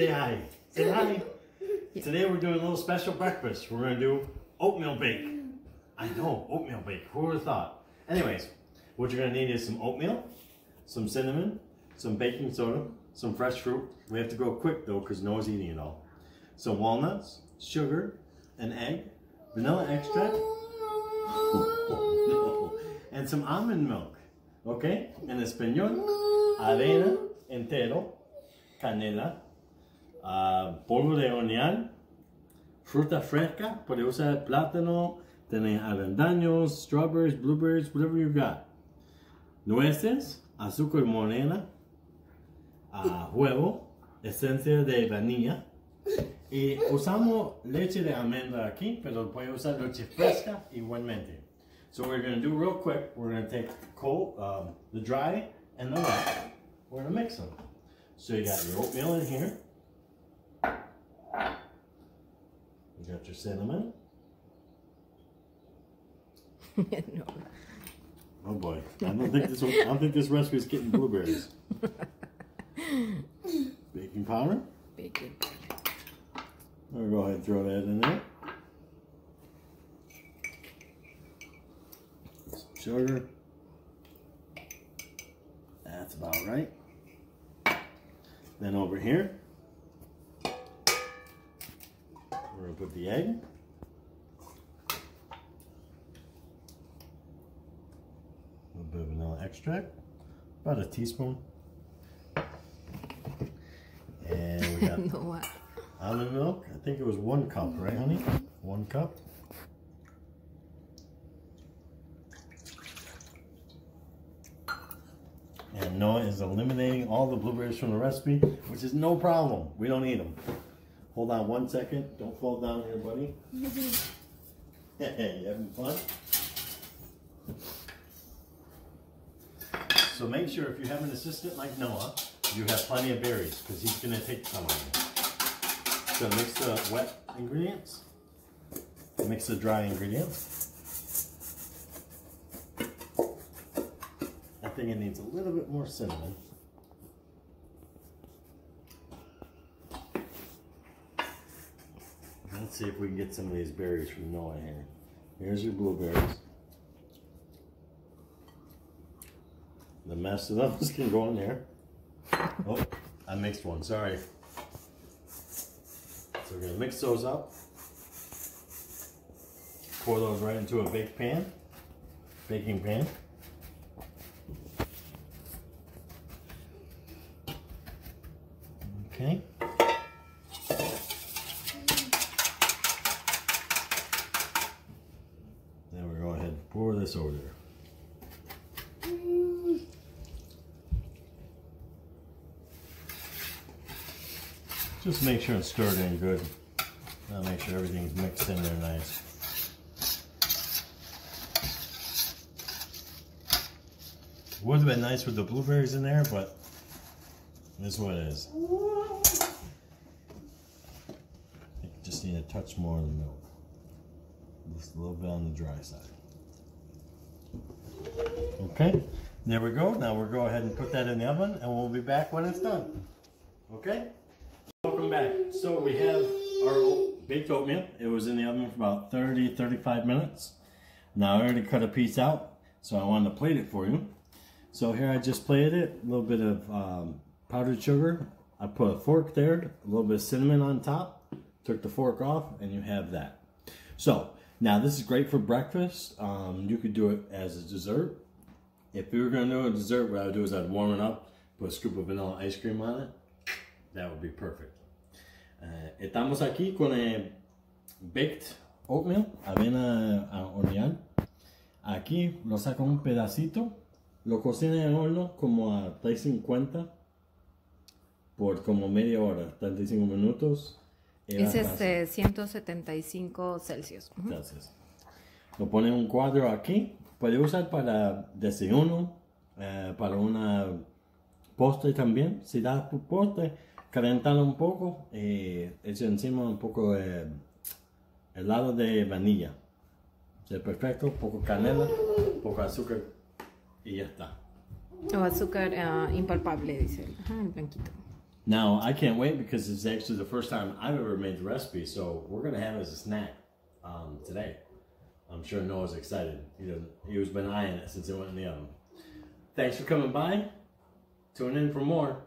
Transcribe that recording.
Say hi. Say hi. Today we're doing a little special breakfast. We're gonna do oatmeal bake. I know, oatmeal bake. Who would have thought? Anyways, what you're gonna need is some oatmeal, some cinnamon, some baking soda, some fresh fruit. We have to go quick though because Noah's eating it all. Some walnuts, sugar, an egg, vanilla extract, and some almond milk. Okay? En español, avena entero, canela, uh, polvo de hornear, fruta fresca, puede usar plátano, tener avendaños, strawberries, blueberries, whatever you got. Nueces, azúcar morena, uh, huevo, esencia de vainilla. Y usamos leche de almendra aquí, pero puede usar leche fresca igualmente. So we're gonna do real quick, we're gonna take cold, um, the dry and the wet. We're gonna mix them. So you got your oatmeal in here. You got your cinnamon. no. Oh boy, I don't think this. I don't think this recipe is getting blueberries. Baking powder. Bacon. We'll go ahead and throw that in there. Some sugar. That's about right. Then over here, we're gonna put the egg. A little bit of vanilla extract, about a teaspoon. And we got no almond milk. I think it was one cup, right, honey? One cup. And Noah is eliminating all the blueberries from the recipe, which is no problem. We don't need them. Hold on one second. Don't fall down here, buddy. Hey, you having fun? So make sure if you have an assistant like Noah, you have plenty of berries because he's going to take some of them. So mix the wet ingredients, mix the dry ingredients. I think it needs a little bit more cinnamon. Let's see if we can get some of these berries from Noah here. Here's your blueberries. The mess of those can go in there. Oh, I mixed one, sorry. So we're gonna mix those up. Pour those right into a bake pan, baking pan. Okay. Then we go ahead and pour this over there. Just make sure it's stirred in good. Make sure everything's mixed in there nice. Would have been nice with the blueberries in there, but this is what it is. I just need a touch more of the milk. Just a little bit on the dry side. Okay, there we go. Now we'll go ahead and put that in the oven and we'll be back when it's done. Okay? Welcome back. So we have our baked oatmeal. It was in the oven for about 30, 35 minutes. Now I already cut a piece out, so I wanted to plate it for you. So here I just plated it, a little bit of um, powdered sugar. I put a fork there, a little bit of cinnamon on top, took the fork off, and you have that. So now this is great for breakfast. Um, you could do it as a dessert. If we were gonna do a dessert, what I would do is I'd warm it up, put a scoop of vanilla ice cream on it. That would be perfect. Eh, estamos aquí con el baked oatmeal, avena a hornear. Aquí lo saco un pedacito, lo cocina en el horno como a 350 por como media hora, 35 minutos. Es este 175 Celsius. Gracias. Lo pone en un cuadro aquí. Puede usar para desayuno, eh, para una postre también. Si da tu postre, calentarlo un poco y echa encima un poco de helado de vanilla. Es perfecto, poco canela, poco azúcar y ya está. O azúcar ah, impalpable, dice. Ajá, el blanquito. Now I can't wait because it's actually the first time I've ever made the recipe, so we're gonna have it as a snack um, today. I'm sure Noah's excited. He doesn't. He's been eyeing it since it went in the oven. Thanks for coming by. Tune in for more.